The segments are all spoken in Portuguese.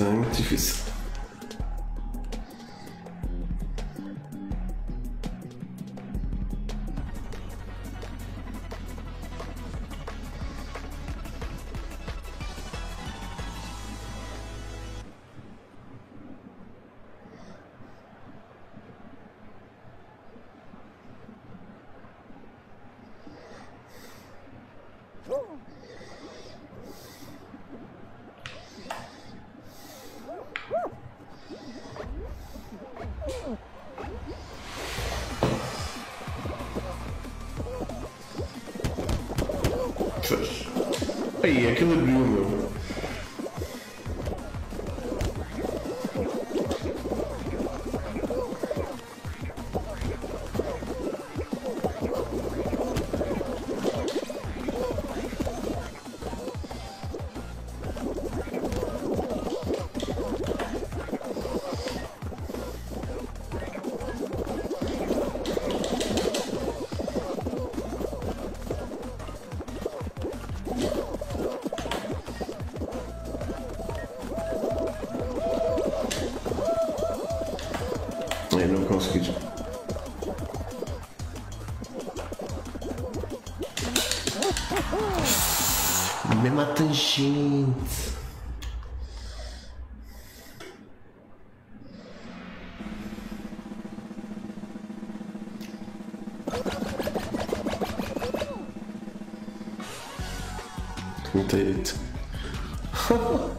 É muito difícil. Aí, aquilo abriu, meu. Consegui. Mesma tangente. Muito jeito. Muito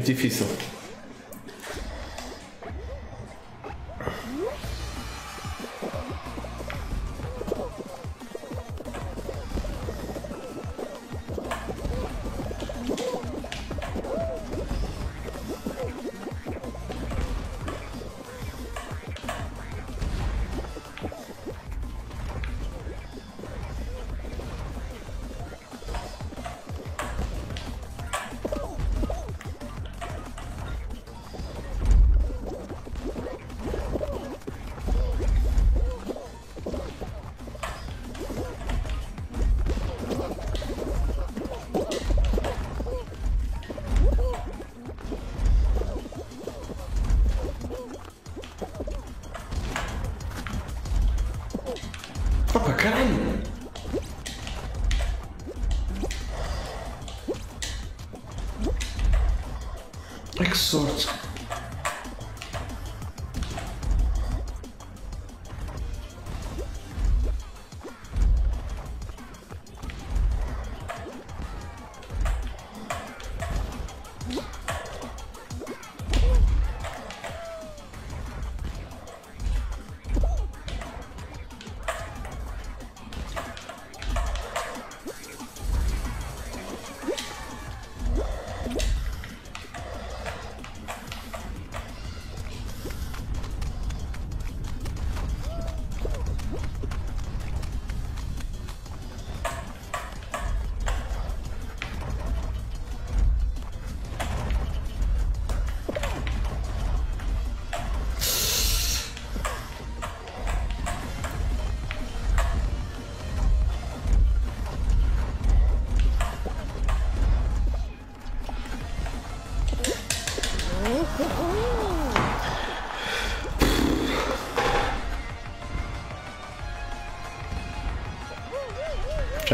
difícil.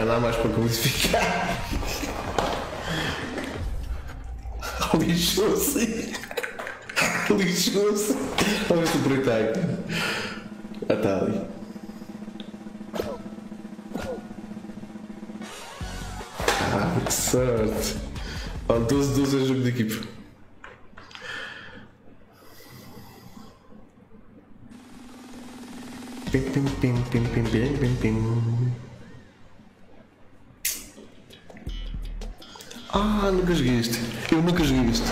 Já não há mais para crucificar. Lixou-se. Lixou-se. Olha este preto aqui. Ah, tá ali. Ah, que sorte. Ó, 12, 12 é jogo de equipa. Pim, pim, pim, pim, pim, pim, pim, pim. Ah, nunca joguei este. Eu nunca joguei este.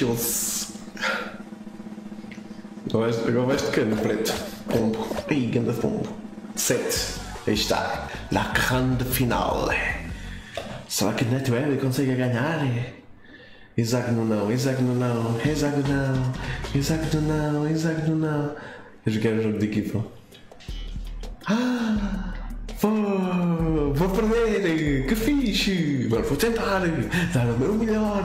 Lixou-se. Vais- Agora vais de cano, preto. Pombo. Ih, ganda pombo. Sete. Aí está. La grande finale. Será que NetWeb consegue ganhar? Hexágono não, hexágono não, hexágono não, hexágono não, hexágono não. Eu joguei o jogo de equipa. Ah! Vou, perder! Que fixe! Agora vou tentar dar o meu melhor!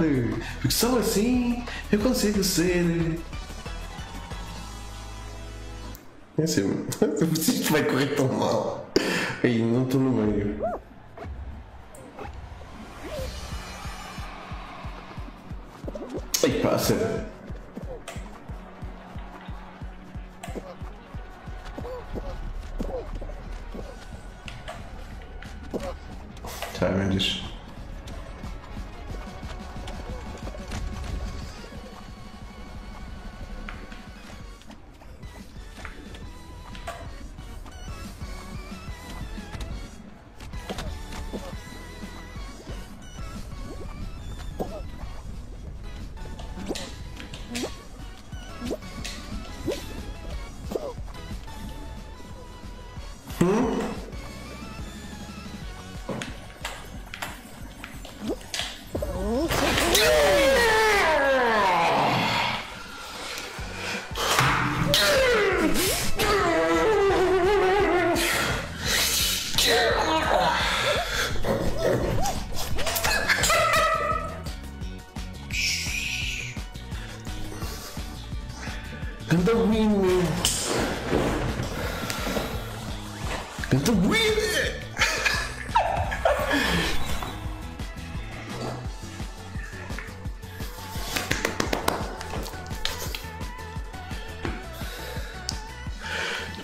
Porque só assim eu consigo ser. É assim, isto vai correr tão mal. Aí, não estou no meio. Ai, pá,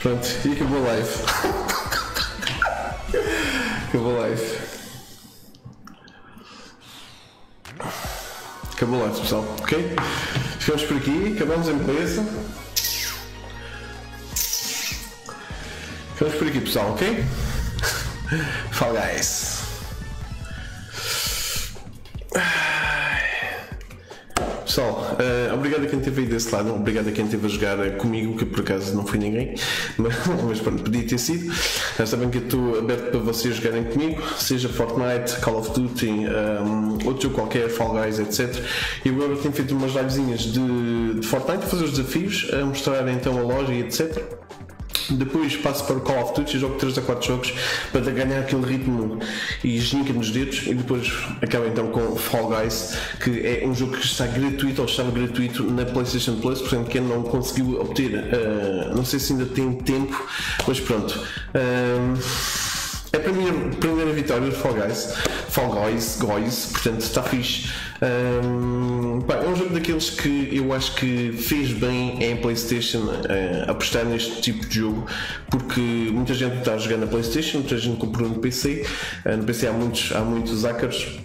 Pronto, e acabou a live. acabou a live. Acabou a live, pessoal, ok? Ficamos por aqui, acabamos a beleza. Ficamos por aqui, pessoal, ok? Fall Guys. Pessoal, eh, obrigado a quem esteve aí desse lado, obrigado a quem esteve a jogar comigo, que por acaso não foi ninguém, mas, mas pronto, podia ter sido. Já sabem que eu estou aberto para vocês jogarem comigo, seja Fortnite, Call of Duty, um, outro jogo qualquer, Fall Guys, etc. Eu agora tenho feito umas livezinhas de, de Fortnite, fazer os desafios, a mostrar então a loja e etc. Depois passo para o Call of Duty, jogo 3 a 4 jogos para ganhar aquele ritmo e ginca nos dedos e depois acabo então com Fall Guys, que é um jogo que está gratuito ou estava gratuito na PlayStation Plus, portanto quem não conseguiu obter, uh, não sei se ainda tem tempo, mas pronto. Uh, é a primeira vitória de Fall Guys. Fall Guys, Guys portanto está fixe. Um, pá, é um jogo daqueles que eu acho que fez bem em PlayStation uh, apostar neste tipo de jogo, porque muita gente está a jogar na PlayStation, muita gente comprou no PC. Uh, no PC há muitos, há muitos hackers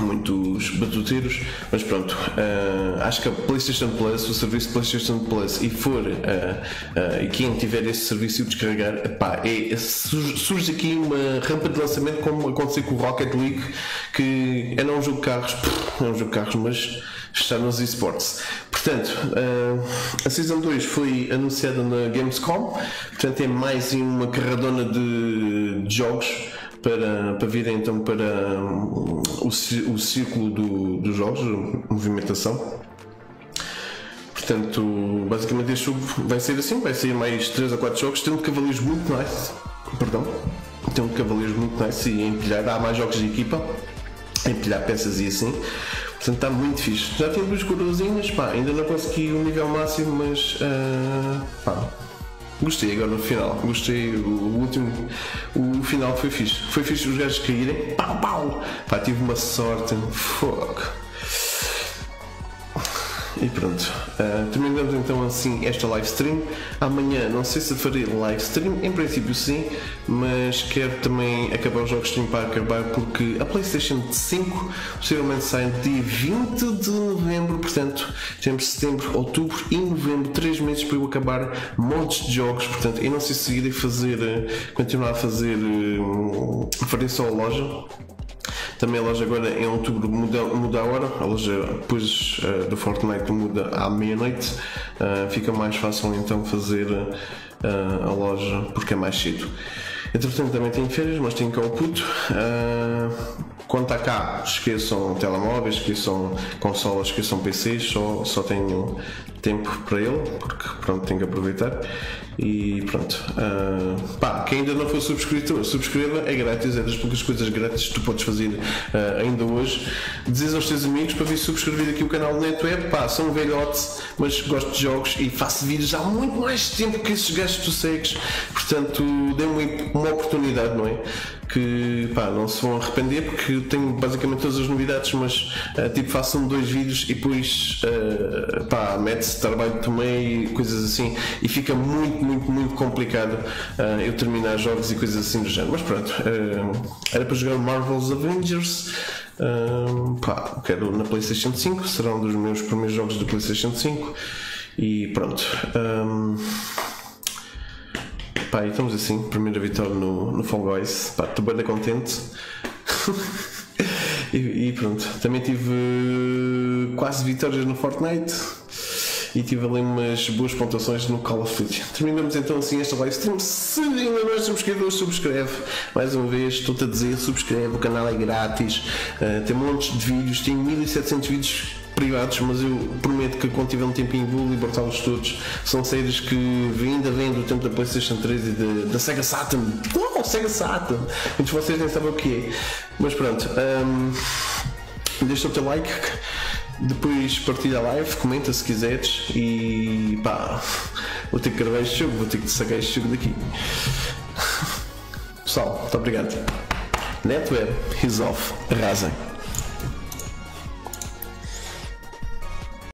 muitos batuteiros, mas pronto, uh, acho que a PlayStation Plus, o serviço PlayStation Plus, e for uh, uh, e quem tiver esse serviço e o descarregar, epá, é, surge, surge, aqui uma rampa de lançamento como aconteceu com o Rocket League, que é não um jogo de carros, é um jogo de carros, mas está nos esportes. Portanto, a Season 2 foi anunciada na Gamescom, portanto é mais uma carradona de jogos para, para vir então para um, o, o círculo do, dos jogos, movimentação. Portanto, basicamente este jogo vai ser assim, vai ser mais 3 a 4 jogos, tendo cavaleiros muito nice, perdão, tendo cavaleiros muito nice e empilhar, há mais jogos de equipa, empilhar peças e assim. Portanto, está muito fixe. Já tenho duas coroazinhas, pá, ainda não consegui o nível máximo, mas uh, pá, Gostei agora no final, gostei. O, último, o, final foi fixe. Foi fixe os gajos caírem, pau pau! Pá, tive uma sorte, fuck. E pronto, uh, terminamos então assim esta live stream. Amanhã não sei se farei live stream, em princípio sim, mas quero também acabar os jogos stream para acabar porque a PlayStation 5 possivelmente sai dia 20 de novembro, portanto temos setembro, outubro e novembro, 3 meses para eu acabar montes de jogos, portanto eu não sei se irei fazer, eh, continuar a fazer, uh, farei só a loja também loja agora em outubro muda, a hora, a loja depois uh, do Fortnite muda à meia-noite, uh, fica mais fácil então fazer uh, a loja porque é mais cedo. Entretanto também tenho férias, mas tenho cá o puto. Quando está cá, esqueçam telemóveis, esqueçam consolas, esqueçam PCs, só, só tenho tempo para ele, porque pronto, tenho que aproveitar. E pronto. Uh, pá, quem ainda não foi subscritor, subscreva, é grátis, é das poucas coisas grátis que tu podes fazer uh, ainda hoje. Dizes aos teus amigos para vir subscrever aqui o canal do NetWeb. Pá, sou um velhote, mas gosto de jogos e faço vídeos há muito mais tempo que esses gajos que tu segues. Portanto, dê-me uma oportunidade, não é? Que pá, não se vão arrepender porque tenho basicamente todas as novidades, mas uh, tipo façam dois vídeos e depois uh, mete-se trabalho meio e coisas assim e fica muito, muito, muito complicado uh, eu terminar jogos e coisas assim do género. Mas pronto, era para jogar Marvel's Avengers. pá, quero na PlayStation 5, será um dos meus primeiros jogos do PlayStation 5 e pronto. Um, Pá, estamos assim, primeira vitória no, no Fall Guys. Pá, estou bem contente. e, e, pronto, também tive uh, quase vitórias no Fortnite e tive ali umas boas pontuações no Call of Duty. Terminamos então assim esta live stream. Se ainda não és subscritor, subscreve. Mais uma vez, estou-te a dizer, subscreve, o canal é grátis, uh, tem montes de vídeos, tem 1700 vídeos privados, mas eu prometo que quando tiver um tempinho vou libertá-los todos. São séries que ainda vêm do tempo da PlayStation 3 e de, da Sega Saturn. Não, Sega Saturn! Muitos vocês nem sabem o que é. Mas pronto, um, deixa o teu like. Depois partilha a live, comenta se quiseres e pá, vou ter que gravar este jogo, vou ter que sacar este jogo daqui. Pessoal, muito obrigado. NetWeb is off. Arrasem.